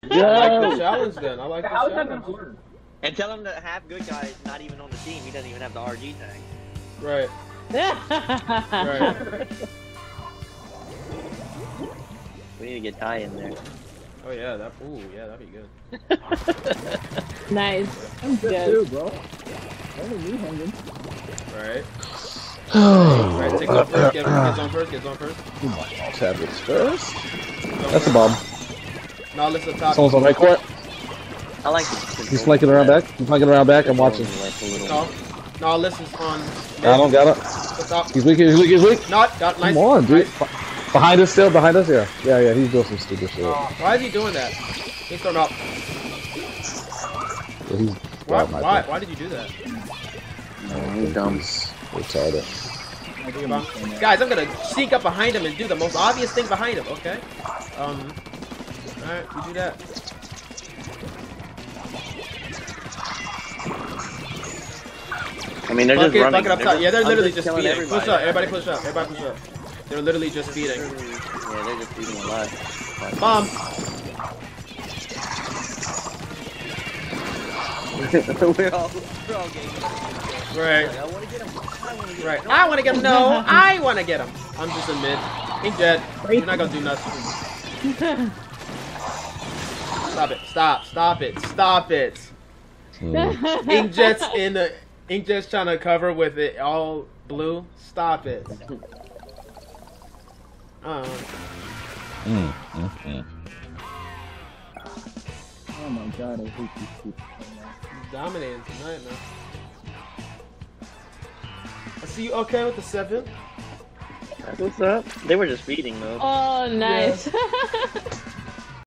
I like the challenge then. I like the How is that gonna challenge. work? And tell him that half good guy is not even on the team. He doesn't even have the RG tag. Right. Right. We need to get Ty in there. Oh yeah, that. Ooh, yeah, that'd be good. nice. I'm good Yes. too, bro. Only me hanging. Right. Right. Take on first. Get, get on first. Get on first. Savage first. That's a bomb. Now let's top. Someone's on right court. I like this. He's flanking around back. He's flanking around back. I'm watching. Like. No. No, Alyssa's on. I don't got it. He's weak. He's weak. He's weak. Not. Got nice. Come on, dude. nice. Behind us still. Behind us. Yeah. Yeah. Yeah. He's doing some stupid shit. Oh, why is he doing that? He's throwing up. Yeah, he's Why? Why? Why did you do that? He's dumb. Retarded. Think about- Guys, I'm gonna sneak up behind him and do the most obvious thing behind him. Okay. Um. All right, you do that. I mean, they're Bucket, just running. bucket up They're top. just- Yeah, they're literally just killing feeding. everybody. Push up. Everybody push up. Everybody push up. They're literally just feeding. Yeah, they're just feeding a lot. Mom. we're all, we're all. Right. I want to get him. I want to get Right. I want to get him. No, I want to get him. I'm just in mid. Inkjet, you're not gonna do nothing. Stop it. Stop. Stop it. Stop it. Inkjet's in the. Inkjet's trying to cover with it all blue. Stop it. Uh, Mm, mm, mm. Oh my god, I hate these people so much. he's dominating tonight, man. I see you okay with the seven. What's up? They were just feeding though. Oh, nice.